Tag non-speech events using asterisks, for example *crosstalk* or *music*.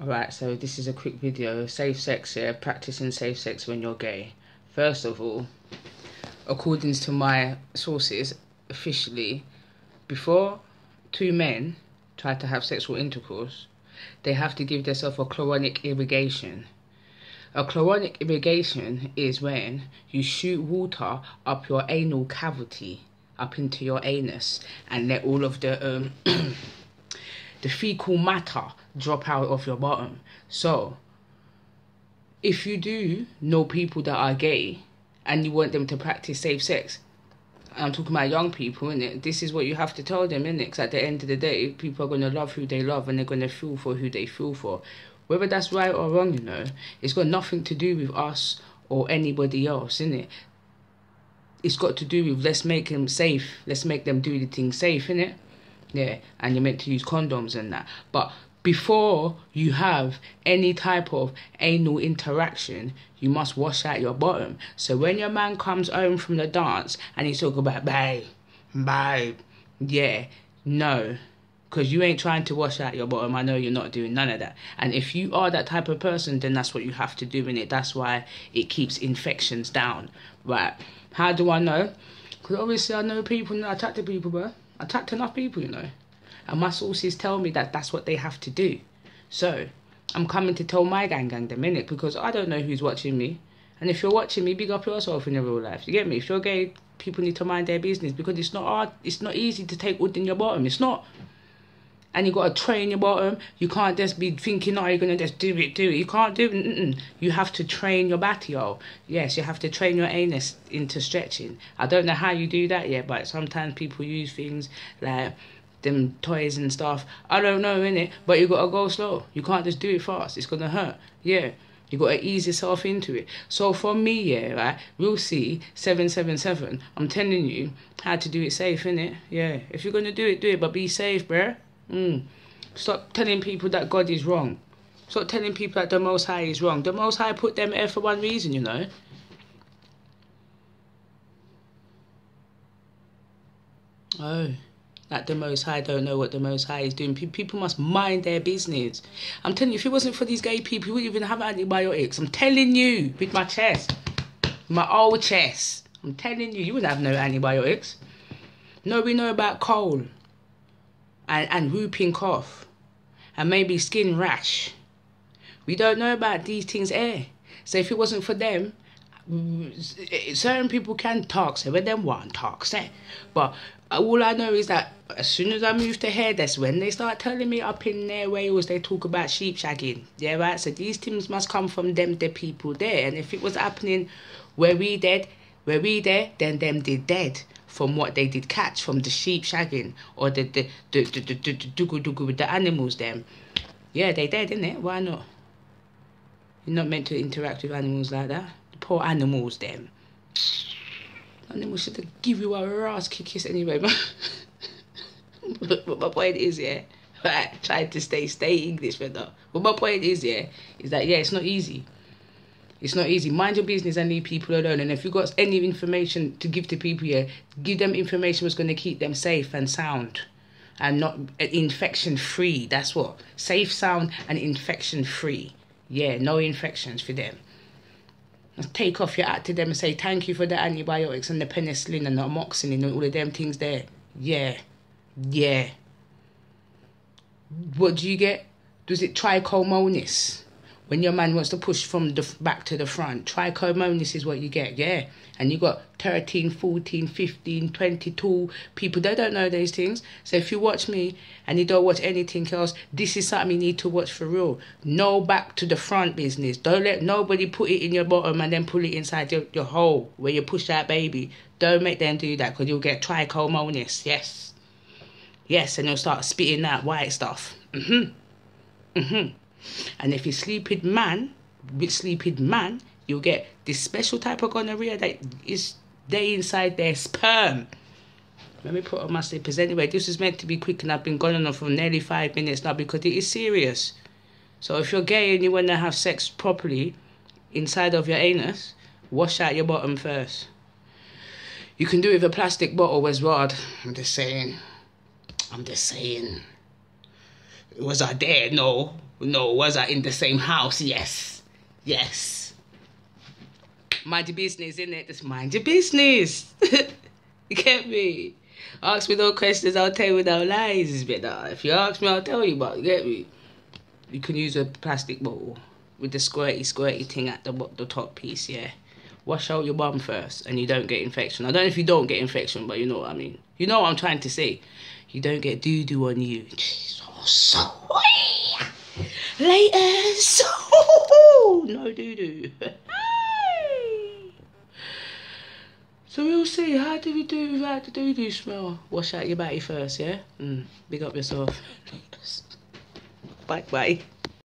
Alright, so this is a quick video. Safe sex here, practicing safe sex when you're gay. First of all, according to my sources, officially, before two men try to have sexual intercourse, they have to give themselves a colonic irrigation. A colonic irrigation is when you shoot water up your anal cavity, up into your anus, and let all of the um, *clears throat* the fecal matter drop out of your bottom. So, if you do know people that are gay and you want them to practice safe sex, I'm talking about young people, innit? This is what you have to tell them, innit? Because at the end of the day, people are going to love who they love and they're going to feel for who they feel for. Whether that's right or wrong, you know, it's got nothing to do with us or anybody else, innit? It's got to do with let's make them safe. Let's make them do the thing safe, innit? Yeah, and you're meant to use condoms and that. But before you have any type of anal interaction, you must wash out your bottom. So when your man comes home from the dance and he's talking about babe, babe, yeah, no. Because you ain't trying to wash out your bottom. I know you're not doing none of that. And if you are that type of person, then that's what you have to do in it. That's why it keeps infections down. Right. How do I know? Because obviously I know people and I talk to people, bro. I talk to enough people, you know. And my sources tell me that that's what they have to do. So I'm coming to tell my gang gang the minute because I don't know who's watching me. And if you're watching me, big up yourself in your real life. You get me? If you're gay, people need to mind their business because it's not hard. It's not easy to take wood in your bottom. It's not. And you got to train your bottom. You can't just be thinking, oh, you're going to just do it, do it. You can't do it. Mm-mm. You have to train your batio. Yes, you have to train your anus into stretching. I don't know how you do that yet, but sometimes people use things like them toys and stuff. I don't know, innit? But you gotta go slow. You can't just do it fast. It's gonna hurt. Yeah. You gotta ease yourself into it. So for me, yeah, right, we'll see seven seven seven. I'm telling you how to do it safe, innit? Yeah. If you're gonna do it, do it, but be safe, bruh. Mm. Stop telling people that God is wrong. Stop telling people that the Most High is wrong. The Most High put them there for one reason, you know. Oh that the Most High don't know what the Most High is doing. People must mind their business. I'm telling you, if it wasn't for these gay people, we wouldn't even have antibiotics. I'm telling you, with my chest, my old chest. I'm telling you, you wouldn't have no antibiotics. No, we know about cold and, and whooping cough and maybe skin rash. We don't know about these things here. So if it wasn't for them, mm, certain people can talk, say, but them want talk, say. But all I know is that as soon as I moved to here, that's when they start telling me up in their Wales they talk about sheep shagging. Yeah, right. So these things must come from them, the people there. And if it was happening where we dead, where we there, then them did dead from what they did catch from the sheep shagging or the the the the the, the, the, the, animals them. Yeah, they dead, isn't it? Why not? You're not meant to interact with animals like that. The poor animals them. Animals should give you a ass kick anyway, but *laughs* but, but my point is, yeah, *laughs* right, trying to stay stay English, but no. But my point is, yeah, is that yeah, it's not easy. It's not easy. Mind your business and leave people alone. And if you got any information to give to people, here, give them information that's going to keep them safe and sound, and not infection free. That's what safe, sound, and infection free. Yeah, no infections for them. Take off your hat to them and say thank you for the antibiotics and the penicillin and the amoxicillin and all of them things there. Yeah. Yeah. What do you get? Does it trichomonas? When your man wants to push from the back to the front, trichomonas is what you get, yeah. And you got 13, 14, 15, 22 people, they don't know these things. So if you watch me and you don't watch anything else, this is something you need to watch for real. No back to the front business. Don't let nobody put it in your bottom and then pull it inside your, your hole where you push that baby. Don't make them do that because you'll get trichomonas, yes. Yes, and you'll start spitting that white stuff. Mm-hmm. Mm-hmm. And if you sleeping man, with sleeping man, you'll get this special type of gonorrhea that is they inside their sperm. Let me put on my slippers. Anyway, this is meant to be quick and I've been going on for nearly five minutes now because it is serious. So if you're gay and you want to have sex properly inside of your anus, wash out your bottom first. You can do it with a plastic bottle as well. I'm just saying. I'm just saying. Was I there? No. No, was I in the same house? Yes. Yes. Mind your business, innit? Just mind your business. *laughs* you get me? Ask me no questions, I'll tell you no lies. But if you ask me, I'll tell you, but you get me? You can use a plastic bottle with the squirty squirty thing at the, the top piece, yeah? Wash out your bum first and you don't get infection. I don't know if you don't get infection, but you know what I mean. You know what I'm trying to say. You don't get doo doo on you. Oh, sorry. Later. So, *laughs* no doo doo. *laughs* So we'll see. How do we do without the doo doo smell? Wash out your body first, yeah? Mm. Big up yourself. *laughs* bye bye.